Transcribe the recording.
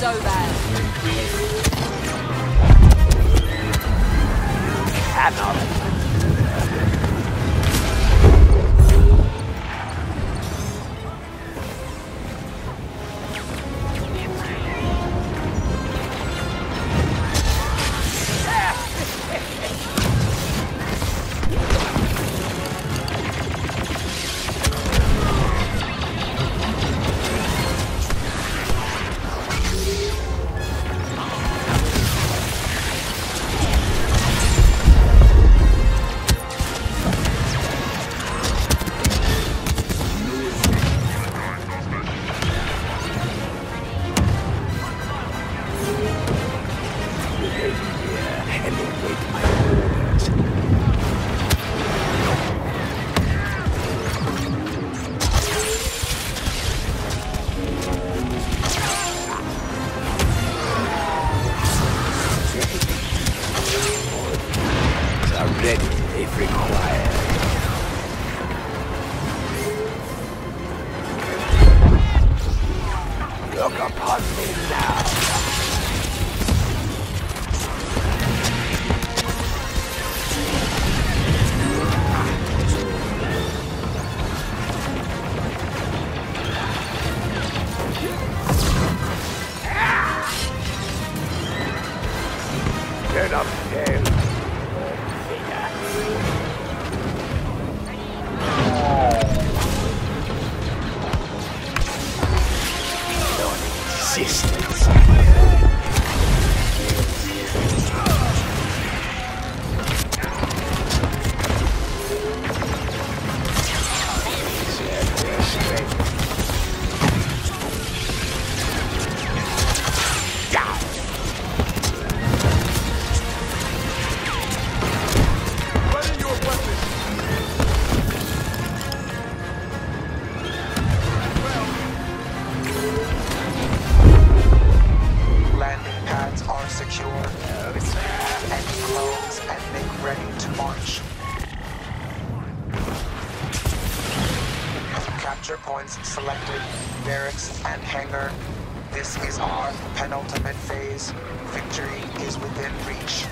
so bad. Cannot. Required. Look upon me now. Turn up tail. Non-existence. Ready to march. Capture points selected. Barracks and hangar. This is our penultimate phase. Victory is within reach.